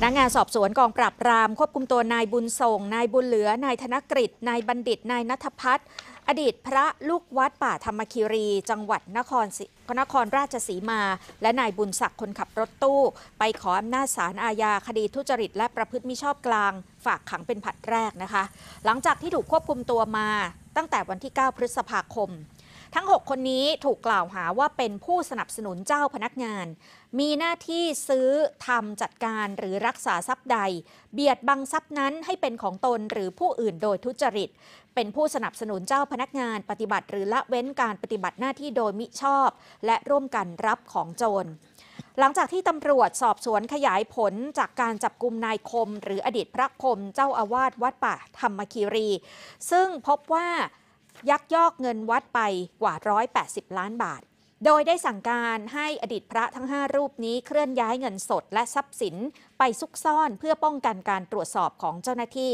พนักงานสอบสวนกองปราบปรามควบคุมตัวนายบุญส่ง นายบุญเหลือ นายธนกฤษนายบัณฑิต นายนัทพัฒน์อดีตพระลูกวัดป่าธรรมคีรี จังหวัดนครศรีนครราชสีมา และนายบุญศักดิ์คนขับรถตู้ ไปขออำนาจศาลอาญาคดีทุจริตและประพฤติมิชอบกลาง ฝากขังเป็นผัดแรกนะคะ หลังจากที่ถูกควบคุมตัวมาตั้งแต่วันที่ 9 พฤษภาคม ทั้ง 6 คนนี้ถูกกล่าวหาว่าเป็นผู้สนับสนุนเจ้าพนักงาน มีหน้าที่ซื้อทำจัดการหรือรักษาทรัพย์ใด เบียดบังทรัพย์นั้นให้เป็นของตนหรือผู้อื่นโดยทุจริต เป็นผู้สนับสนุนเจ้าพนักงานปฏิบัติ หรือละเว้นการปฏิบัติหน้าที่โดยมิชอบ และร่วมกันรับของโจรหลังจากที่ตำรวจสอบสวนขยายผลจากการจับกลุ่มนายคม หรืออดีตพระคมเจ้าอาวาสวัดป่าธรรมคีรี ซึ่งพบว่า ยักยอกเงินวัดไปกว่า 180 ล้านบาท โดยได้สั่งการให้อดีตพระทั้ง 5 รูปนี้เคลื่อนย้ายเงินสดและทรัพย์สินไปซุกซ่อนเพื่อป้องกันการตรวจสอบของเจ้าหน้าที่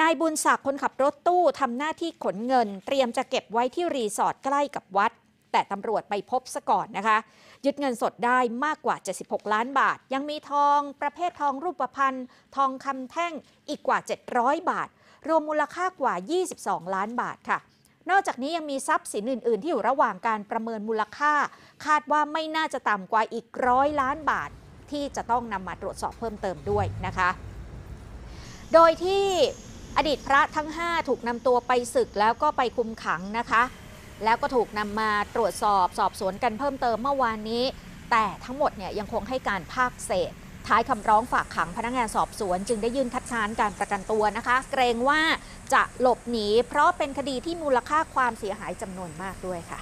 นายบุญศักดิ์คนขับรถตู้ทำหน้าที่ขนเงิน เตรียมจะเก็บไว้ที่รีสอร์ทใกล้กับวัด แต่ตำรวจไปพบซะก่อนนะคะ ยึดเงินสดได้มากกว่า 76 ล้านบาท ยังมีทองประเภททองรูปพรรณทองคำแท่งอีกกว่า 700 บาท รวมมูลค่ากว่า 22 ล้านบาทค่ะ นอกจากนี้ยังมีทรัพย์สินอื่น ๆ ที่อยู่ระหว่างการประเมินมูลค่า คาดว่าไม่น่าจะต่ำกว่าอีกร้อยล้านบาท ที่จะต้องนำมาตรวจสอบเพิ่มเติมด้วยนะคะ โดยที่อดีตพระทั้ง 5 ถูกนำตัวไปศึกแล้วก็ไปคุมขังนะคะ แล้วก็ถูกนำมาตรวจสอบสอบสวนกันเพิ่มเติมเมื่อวานนี้ แต่ทั้งหมดเนี่ยยังคงให้การภาคเศษ ท้ายคำร้องฝากขังพนักงานสอบสวน จึงได้ยื่นคัดค้านการประกันตัวนะคะ เกรงว่าจะหลบหนีเพราะเป็นคดีที่มูลค่าความเสียหายจำนวนมากด้วยค่ะ